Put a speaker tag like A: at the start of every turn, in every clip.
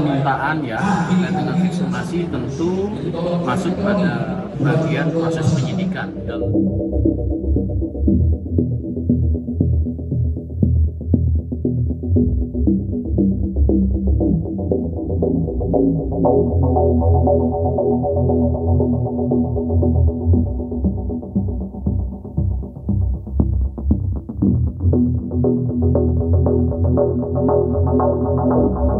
A: permintaan ya. Terkait dengan ekshumasi tentu masuk pada bagian proses penyidikan. terkait dengan ekshumasi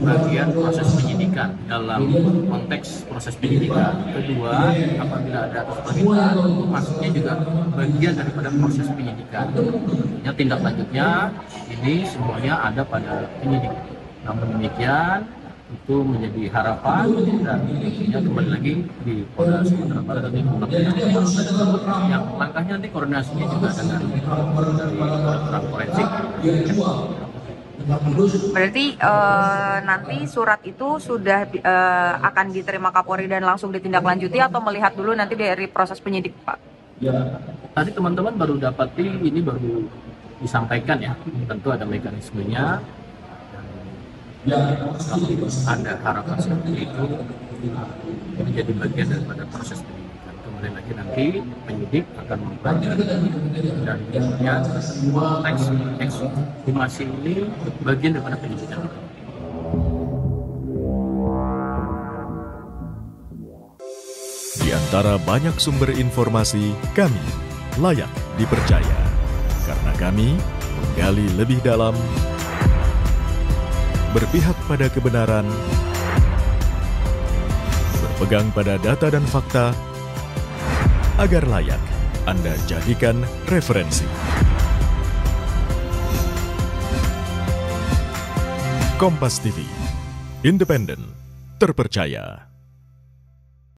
A: bagian proses penyidikan dalam konteks proses penyidikan. Kedua, apabila ada atas permintaan tentu masuknya juga bagian daripada proses penyidikan. Tentunya tindak lanjutnya ini semuanya ada pada penyidik. Namun demikian itu menjadi harapan dan tentunya kembali lagi di Polda Sumatera Barat yang langkahnya nanti koordinasinya juga dengan dari kedokteran forensik
B: Berarti eh, nanti surat itu sudah eh, akan diterima Kapolri dan langsung ditindaklanjuti atau melihat dulu nanti dari proses penyidik, Pak?
A: ya tadi teman-teman baru dapati ini baru disampaikan ya. Tentu ada mekanismenya. Ada harapan seperti itu. Menjadi bagian daripada proses penyidikan kemudian lagi nanti penyidik akan mempelajari dan kemudian teks ekshumasi ini bagian daripada penyidikan
C: Di antara banyak sumber informasi, kami layak dipercaya. Karena kami menggali lebih dalam, berpihak pada kebenaran, berpegang pada data dan fakta, agar layak Anda jadikan referensi. Kompas TV, independen, terpercaya.